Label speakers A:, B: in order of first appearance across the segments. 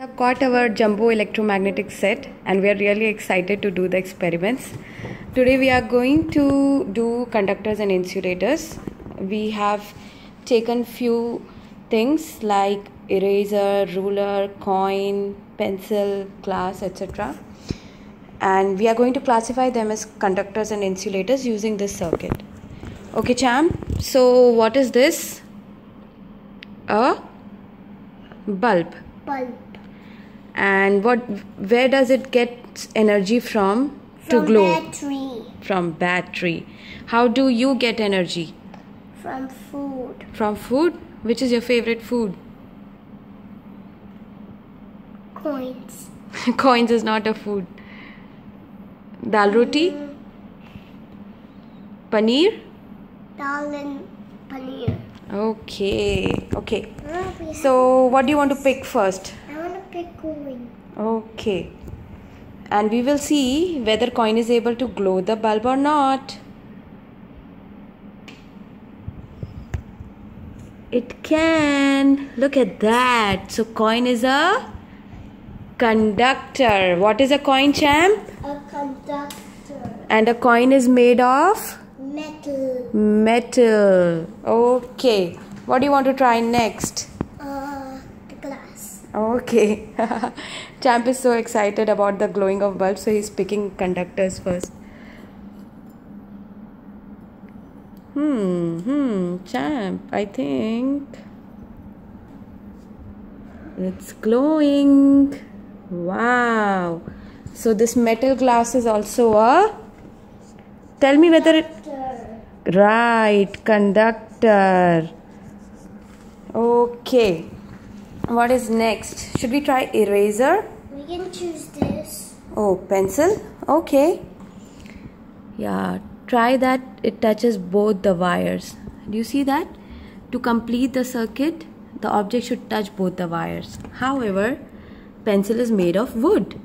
A: I've got our jumbo electromagnetic set and we are really excited to do the experiments. Today we are going to do conductors and insulators. We have taken few things like eraser, ruler, coin, pencil, glass, etc. And we are going to classify them as conductors and insulators using this circuit. Okay, champ. So what is this? A bulb
B: bulb
A: and what where does it get energy from? To
B: from
A: glow.
B: battery
A: from battery how do you get energy?
B: From food.
A: From food? Which is your favorite food?
B: Coins.
A: Coins is not a food. Dal roti? Mm. Paneer?
B: Dal and paneer.
A: Okay. Okay. So what do you want to pick first
B: I want to pick coin
A: okay. And we will see whether coin is able to glow the bulb or not. It can. Look at that. So coin is a conductor. What is a coin champ?
B: A conductor.
A: And a coin is made of
B: metal.
A: metal. Okay. What do you want to try next Okay. Champ is so excited about the glowing of bulbs, so he's picking conductors first. Hmm, hmm, Champ, I think it's glowing. Wow. So this metal glass is also a. Tell me whether it. Right, conductor. Okay. What is next? Should we try eraser?
B: we can choose this
A: Oh, pencil? Okay. Yeah, try that. It touches both the wires. Do you see that? To complete the circuit, the object should touch both the wires. However, pencil is made of wood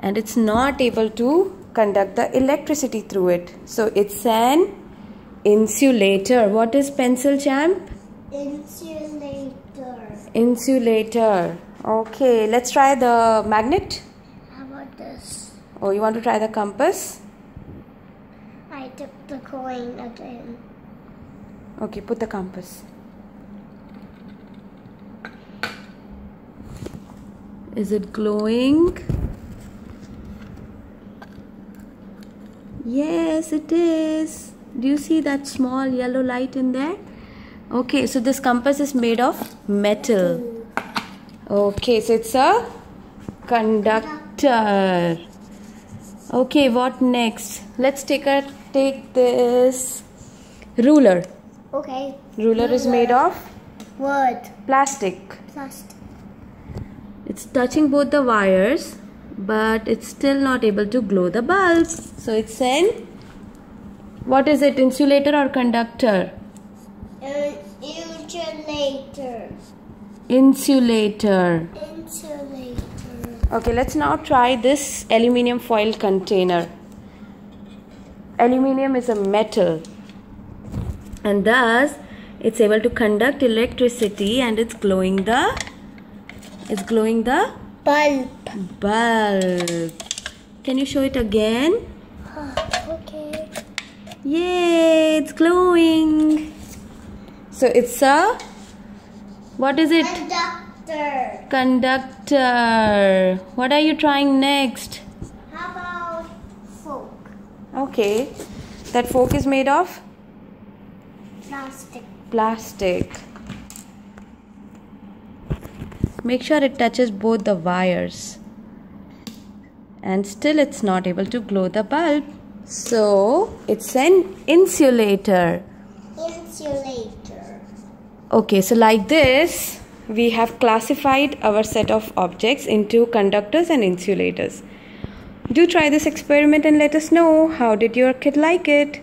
A: and it's not able to conduct the electricity through it. So it's an insulator. What is pencil champ?
B: insulator
A: Insulator. Okay, let's try the magnet.
B: how about this
A: Oh, you want to try the compass?
B: I took the coin again
A: Okay, put the compass. Is it glowing? Yes, it is. Do you see that small yellow light in there? Okay, so this compass is made of metal. Okay, so it's a conductor. Okay, what next? Let's take a take this ruler.
B: okay
A: Ruler is made of
B: wood
A: plastic.
B: plastic
A: It's touching both the wires, but it's still not able to glow the bulb. So it's an what is it? Insulator or conductor?
B: Insulator.
A: Insulator.
B: Insulator.
A: Okay, let's now try this aluminium foil container. Aluminium is a metal and thus it's able to conduct electricity and it's glowing the it's glowing the
B: Bulb.
A: bulb. Can you show it again?
B: okay.
A: Yay, it's glowing. So it's a what is it?
B: Conductor.
A: Conductor. What are you trying next?
B: How about fork?
A: Okay. That fork is made of
B: Plastic.
A: plastic. Make sure it touches both the wires. And still it's not able to glow the bulb. So it's an insulator.
B: Insulator.
A: Okay, so like this, we have classified our set of objects into conductors and insulators. Do try this experiment and let us know how did your kid like it.